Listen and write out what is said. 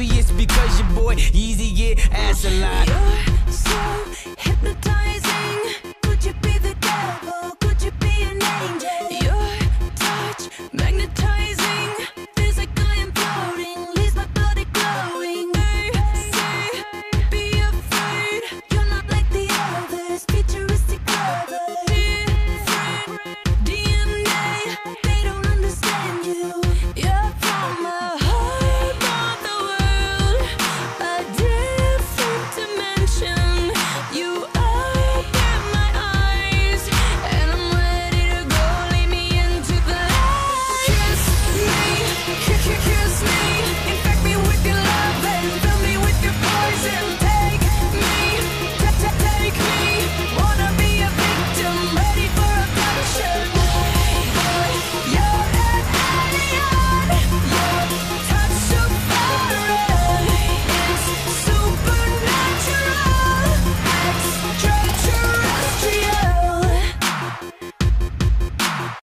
maybe it's because your boy Yeezy yeah ass a lot. You're so.